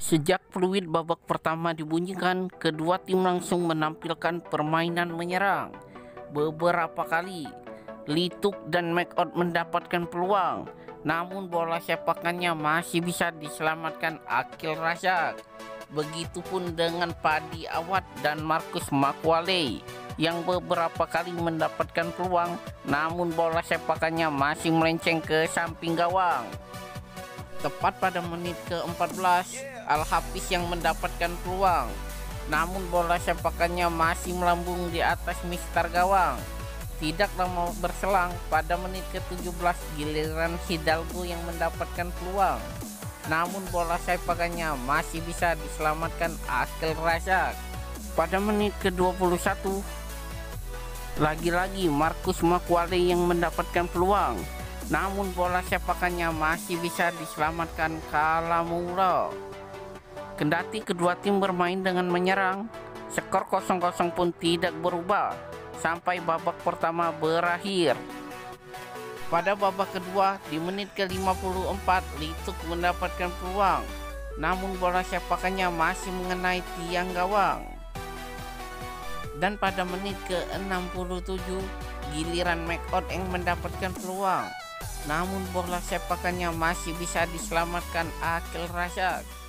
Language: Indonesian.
Sejak peluit babak pertama dibunyikan, kedua tim langsung menampilkan permainan menyerang. Beberapa kali, Lituk dan McOut mendapatkan peluang, namun bola sepakannya masih bisa diselamatkan Akil Razak. Begitupun dengan Padi Awad dan Markus Makwale yang beberapa kali mendapatkan peluang, namun bola sepakannya masih melenceng ke samping gawang. Tepat pada menit ke-14, Al-Hafiz yang mendapatkan peluang. Namun bola sepakannya masih melambung di atas mistar gawang. Tidak lama berselang, pada menit ke-17 giliran Hidalgo yang mendapatkan peluang. Namun bola sepakannya masih bisa diselamatkan Akil Razak. Pada menit ke-21, lagi-lagi Markus Makwale yang mendapatkan peluang namun bola sepakannya masih bisa diselamatkan Kalamuro. Kendati kedua tim bermain dengan menyerang, skor 0-0 pun tidak berubah sampai babak pertama berakhir. Pada babak kedua, di menit ke-54, Lituk mendapatkan peluang, namun bola sepakannya masih mengenai tiang gawang. Dan pada menit ke-67, giliran McOut yang mendapatkan peluang namun bola sepakannya masih bisa diselamatkan Akil Razak